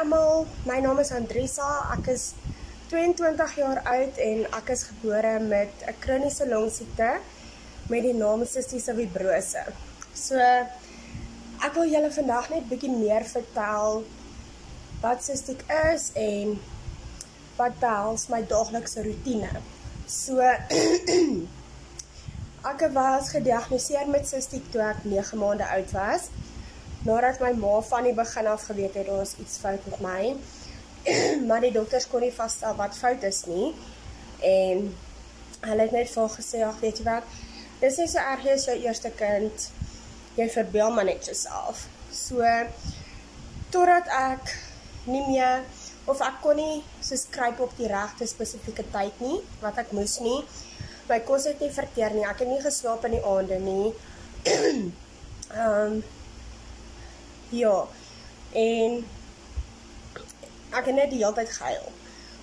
almal, my naam is Andresa. Ek is 22 jaar oud en ek is gebore met 'n kroniese longsiekte met die naam sistiese fibrose. So ek wil julle vandag net bietjie meer vertel wat sistiek is en wat behels my daaglikse rotine. So ek was gediagnoseer met sistiek toe ek 9 maande oud was nadat my ma van die begin af geweet het daar is iets fout met my. maar die dokters kon nie vasstel wat fout is nie. En hulle het net vir gesê, "Ag, weet jy wat? Dis nie so erg as jou eerste kind. Jy verbeel maar net jouself." So totdat ek nie meer of ek kon nie so skryp op die regte spesifieke tyd nie wat ek moes nie. My kos het nie verteer nie. Ek het nie geslaap in die aande nie. Ehm um, Ja. En ek het net die hele tyd gehuil.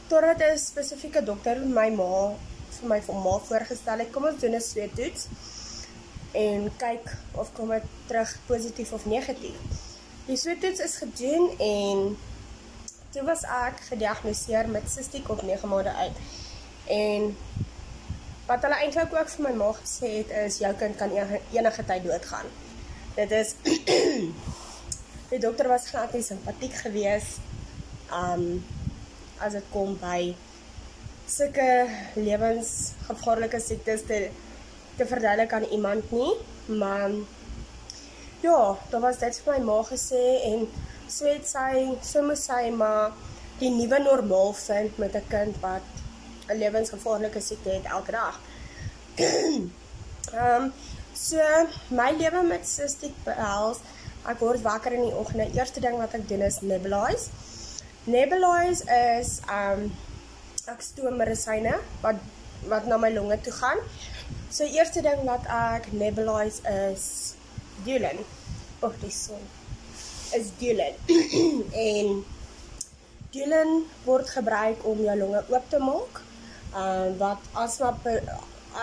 Totdat 'n spesifieke dokter my ma vir my vir ma voorgestel het, kom ons doen 'n sweettoets en kyk of kom dit terug positief of negatief. Die sweettoets is gedoen en toe was ek gediagnoseer met sistiek op 9 maande oud. En wat hulle eintlik ook vir my ma gesê het is jou kind kan enige, enige tyd doodgaan. Dit is die dokter was glad nie simpatiek geweest um as dit kom by sulke lewensgevaarlike siektes te te verduidelik aan iemand nie maar ja daar was dit vir my ma gesê en so het sy so moes sy maar die nuwe normaal vind met 'n kind wat 'n lewensgevaarlike siekte het elke dag. Um so my lewe met sistiek behels Ek word wakker in die oggend. Die eerste ding wat ek doen is nebulize. Nebulize is um ek stoom medisyne wat wat na my longe toe gaan. So eerste ding wat ek nebulize is Dulen. Oh, dis son. Is Dulen. en Dulen word gebruik om jou longe oop te maak. Um wat asma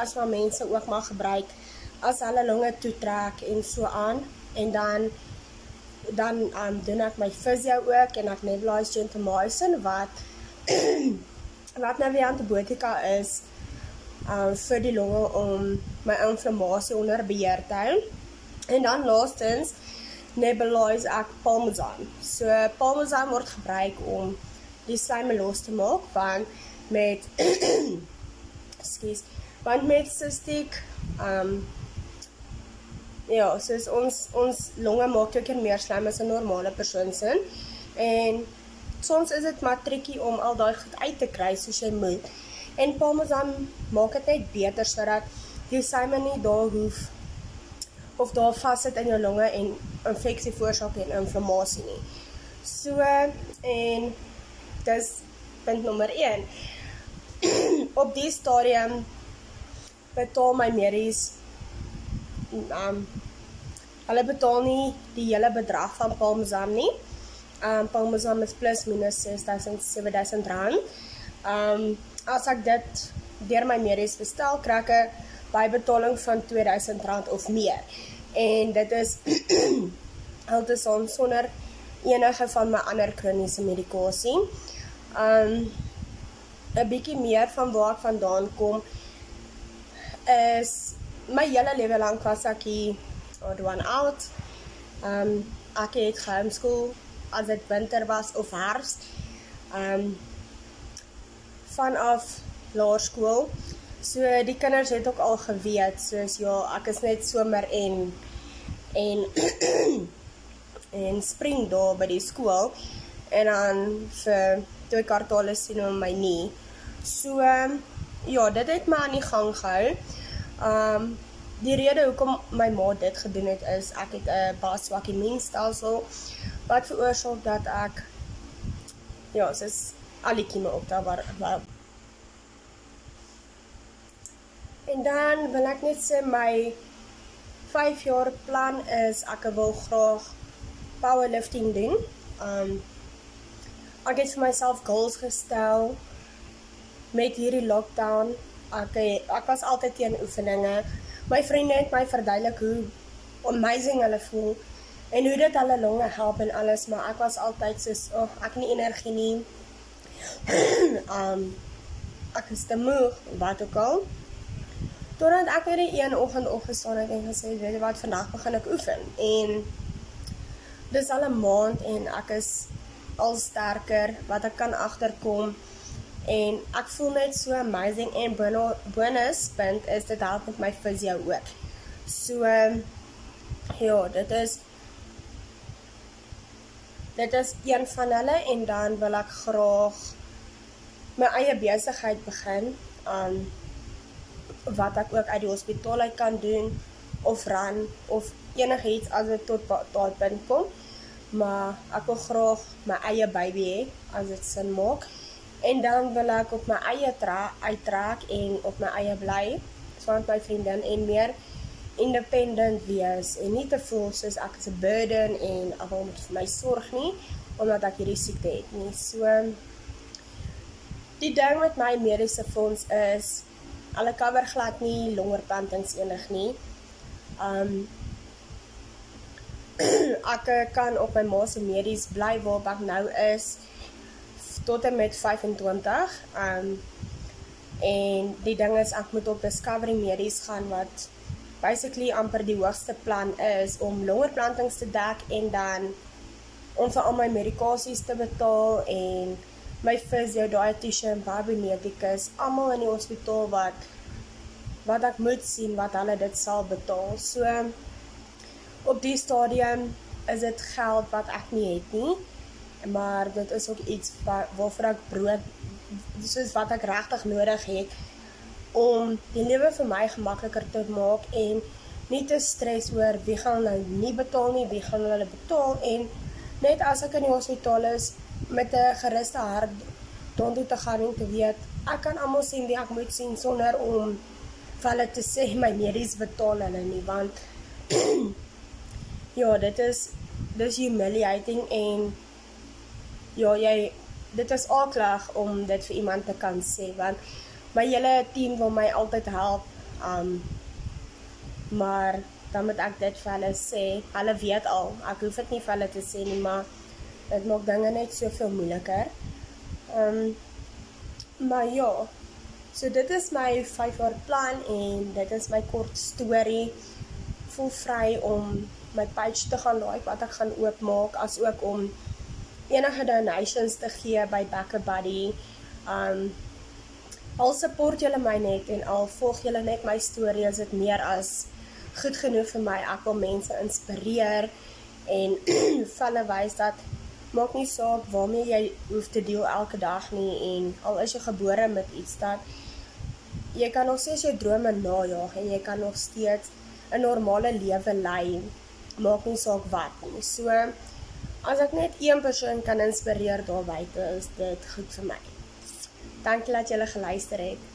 asma mense ook mag gebruik as hulle longe toetrek en so aan en dan dan um, doen ek my physio ook en ek nebulize gentamicin wat wat nou weer antibiotika is um, vir die longe om my inflammasie onder beheer te hou. En dan laastens nebulize ek Palmazan. So Palmazan word gebruik om die slijme los te maak want met excuse, want met cystiek um Ja, soos ons ons longe maak twee keer meer slijm as 'n normale persoon se. En soms is dit maar triekie om al daai goed uit te kry soos jy moet. En Parmesan maak dit net beter sodat die slijme nie daar hoef of daar vassit in jou longe en infeksie veroorsaak en inflammasie nie. So en dis punt nommer 1. Op die stadium betaal my medies um hulle betaal nie die hele bedrag van Palmzam nie. Um Palmzam is plus minus 6000 7000 rand. Um as ek dit deur my medies bestel, kry ek 'n bybetaling van 2000 rand of meer. En dit is altesaam sonder enige van my ander kroniese medikasie. Um 'n bietjie meer van waar ek vandaan kom is my hele lewe lank was ek hier odd one out. Um ek het homeschool as dit winter was of herfst. Um vanaf laerskool. So die kinders het ook al geweet soos ja, ek is net somer en en en spring daar by die skool en dan vir twee kwartaale sien hulle my nie. So ja, dit het my aan die gang gehou. Um die rede hoekom my ma dit gedoen het is ek het 'n baie swak immuunstelsel wat veroorsaak dat ek ja, soos al die kieme op daar waar, waar En dan wil ek net sê my 5 jaar plan is ek wil graag powerlifting doen. Um ek het vir myself goals gestel met hierdie lockdown ek ek was altyd teen oefeninge. My vriende het my verduidelik hoe amazing hulle voel en hoe dit hulle longe help en alles, maar ek was altyd soos, "Ag, oh, ek nie energie nie." um ek is te moeg, wat ook al. Totdat ek weer een oggend opgestaan het en gesê, "Weet jy wat, vandag begin ek oefen." En dis al 'n maand en ek is al sterker wat ek kan agterkom en ek voel net so amazing en bonus punt is dit help met my fisio ook. So ja, dit is dit is een van hulle en dan wil ek graag my eie besigheid begin aan um, wat ek ook uit die hospitaal uit kan doen of ran of enigiets as dit tot daai punt kom. Maar ek wil graag my eie baby hê as dit sin maak. En dan wil ek op my eie uittrek en op my eie bly saam met my vriendin en meer independent wees en nie te voel soos ek is 'n burden en almal moet vir my sorg nie omdat ek hierdie siekte het nie. So die ding met my mediese fonds is hulle cover glad nie longerplantings enig nie. Um ek kan op my ma se medies bly waar ek nou is tot en met 25. Um en die ding is ek moet op Discovery Medies gaan wat basically amper die hoogste plan is om longerplantings te dek en dan om vir al my medikasies te betaal en my physio, dietitian, biometrikus, almal in die hospitaal wat wat ek moet sien wat hulle dit sal betaal. So op die stadium is dit geld wat ek nie het nie maar dit is ook iets waar, waarvoor ek brood soos wat ek regtig nodig het om die lewe vir my gemakliker te maak en nie te stres oor wie gaan hulle nie betaal nie, wie gaan hulle betaal en net as ek in die hospitaal is met 'n geruste hart dan toe te gaan en te weet ek kan almal sien wie ek moet sien sonder om vir hulle te sê my medies betaal hulle nie want ja, dit is dis humiliating en ja, jy dit is aklag om dit vir iemand te kan sê want my hele team wil my altyd help. Um maar dan moet ek dit vir hulle sê. Hulle weet al, ek hoef dit nie vir hulle te sê nie, maar dit maak dinge net soveel moeiliker. Um maar ja. So dit is my 5 jaar plan en dit is my kort storie. Voel vry om my page te gaan like wat ek gaan oopmaak as ook om enige donations te gee by Backer Buddy. Um al support julle my net en al volg julle net my storie as dit meer as goed genoeg vir my. Ek wil mense inspireer en hulle wys dat maak nie saak waarmee jy hoef te deel elke dag nie en al is jy gebore met iets dat jy kan nog steeds jou drome najag en jy kan nog steeds 'n normale lewe lei. Maak nie saak wat nie. So As ek net een persoon kan inspireer daar buite, is dit goed vir my. Dankie dat jy geluister het.